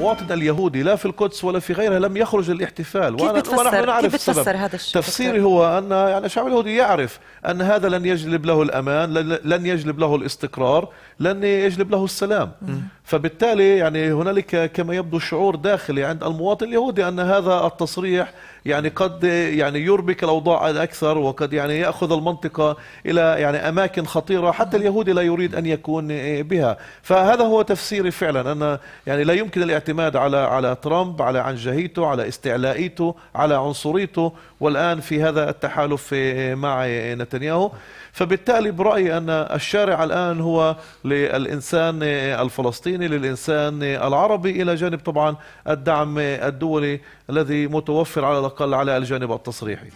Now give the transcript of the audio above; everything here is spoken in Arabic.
المواطن اليهودي لا في القدس ولا في غيرها لم يخرج للاحتفال. كيف بتفسر كيف بتفسر هذا الشيء؟ تفسيري هو أن يعني الشعب اليهودي يعرف أن هذا لن يجلب له الأمان لن يجلب له الاستقرار لن يجلب له السلام. فبالتالي يعني هنالك كما يبدو شعور داخلي عند المواطن اليهودي أن هذا التصريح يعني قد يعني يربك الأوضاع أكثر وقد يعني يأخذ المنطقة إلى يعني أماكن خطيرة حتى اليهودي لا يريد أن يكون بها. فهذا هو تفسيري فعلا. ان يعني لا يمكن الاعتماد على على ترامب على عنجهيته على استعلائيته على عنصريته والآن في هذا التحالف مع نتنياهو. فبالتالي برأيي أن الشارع الآن هو للإنسان الفلسطيني للإنسان العربي إلى جانب طبعا الدعم الدولي الذي متوفر على الأقل على الجانب التصريحي.